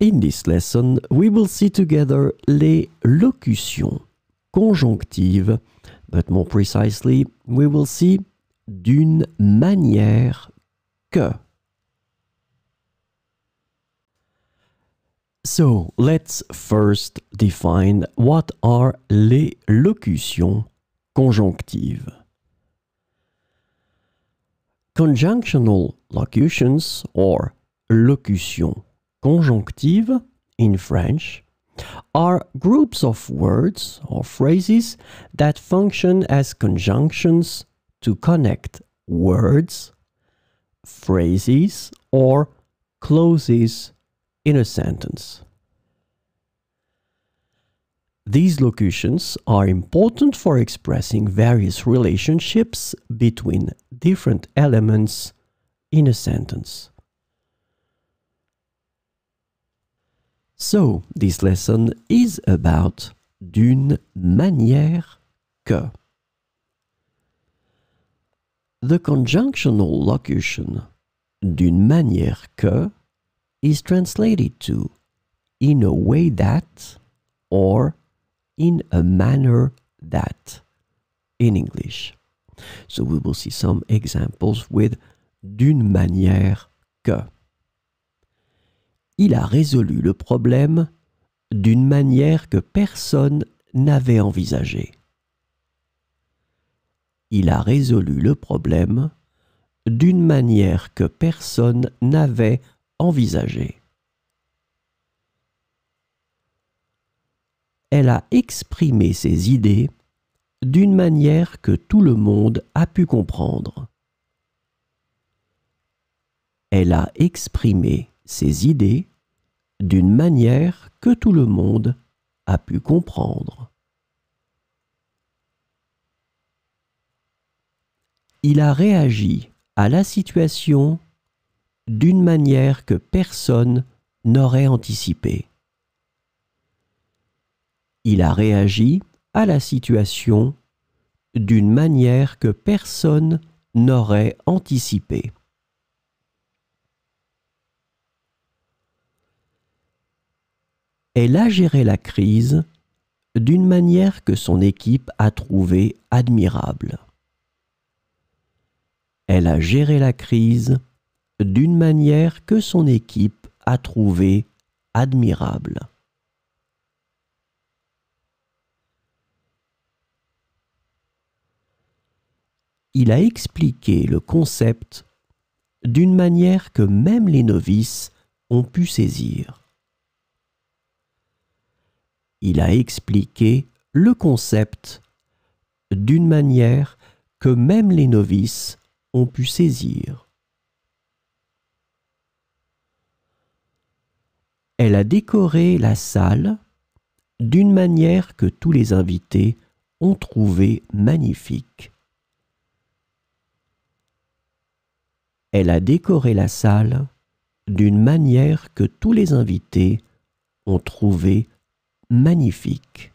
In this lesson, we will see together les locutions conjonctives, but more precisely, we will see d'une manière que. So, let's first define what are les locutions conjonctives. Conjunctional locutions or locutions conjonctives in French are groups of words or phrases that function as conjunctions to connect words, phrases, or clauses in a sentence. These locutions are important for expressing various relationships between different elements in a sentence. So, this lesson is about d'une manière que. The conjunctional locution d'une manière que is translated to in a way that or in a manner that in English. So we will see some examples with d'une manière que. Il a résolu le problème d'une manière que personne n'avait envisagée. Il a résolu le problème d'une manière que personne n'avait envisagée. Elle a exprimé ses idées d'une manière que tout le monde a pu comprendre. Elle a exprimé ses idées d'une manière que tout le monde a pu comprendre. Il a réagi à la situation d'une manière que personne n'aurait anticipée. Il a réagi à la situation d'une manière que personne n'aurait anticipée. Elle a géré la crise d'une manière que son équipe a trouvée admirable. Elle a géré la crise d'une manière que son équipe a trouvée admirable. Il a expliqué le concept d'une manière que même les novices ont pu saisir. Il a expliqué le concept d'une manière que même les novices ont pu saisir. Elle a décoré la salle d'une manière que tous les invités ont trouvé magnifique. Elle a décoré la salle d'une manière que tous les invités ont trouvé magnifique.